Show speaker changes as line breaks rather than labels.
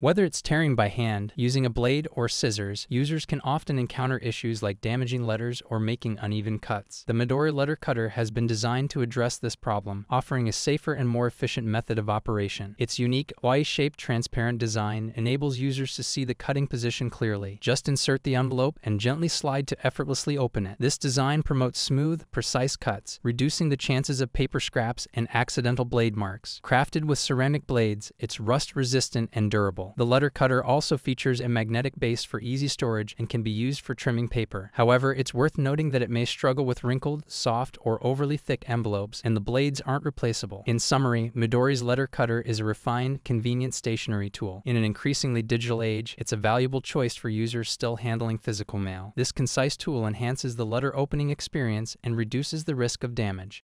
Whether it's tearing by hand, using a blade, or scissors, users can often encounter issues like damaging letters or making uneven cuts. The Midori letter cutter has been designed to address this problem, offering a safer and more efficient method of operation. Its unique Y-shaped transparent design enables users to see the cutting position clearly. Just insert the envelope and gently slide to effortlessly open it. This design promotes smooth, precise cuts, reducing the chances of paper scraps and accidental blade marks. Crafted with ceramic blades, it's rust resistant and durable. The letter cutter also features a magnetic base for easy storage and can be used for trimming paper. However, it's worth noting that it may struggle with wrinkled, soft, or overly thick envelopes, and the blades aren't replaceable. In summary, Midori's letter cutter is a refined, convenient stationery tool. In an increasingly digital age, it's a valuable choice for users still handling physical mail. This concise tool enhances the letter opening experience and reduces the risk of damage.